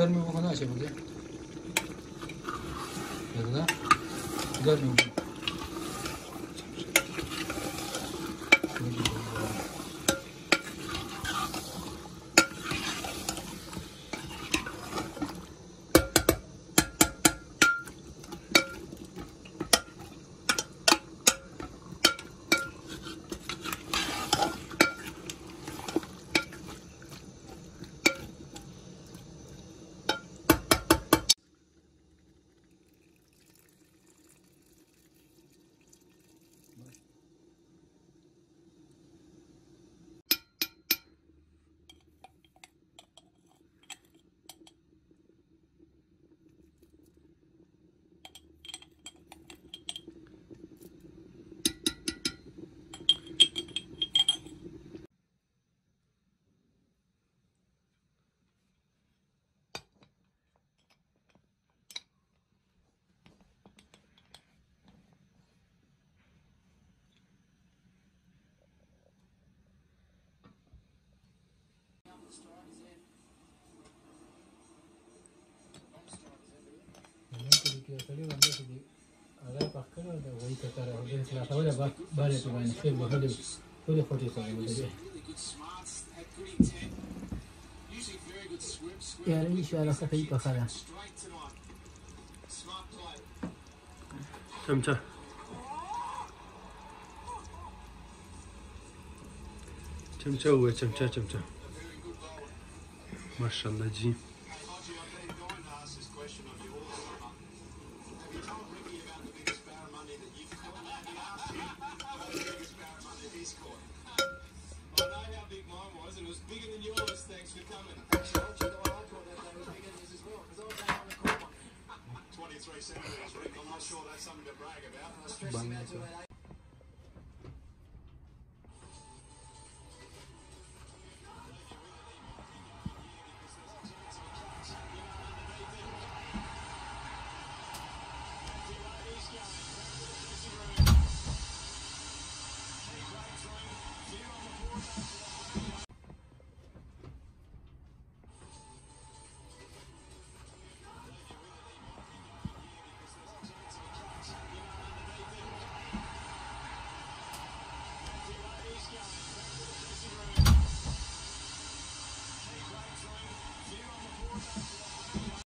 Görmüyor şey Aç ya, Yazıda. Görmüyor mu? یو سړي باندې چې هغه په خپل د وای کتر او د خلاصول به بل په باندې خپل به هله ټول خټي کوي یاره ان شاء الله صفحه په خره چمچه چمچه وای چمچه چمچه ماشاءالله جی big mine was, and it was bigger than yours. Thanks for coming. Actually, I that day was bigger than his as well, because I was on the corner. 23 centimetres, Rick. I'm not sure that's something to brag about. I was stressing out to that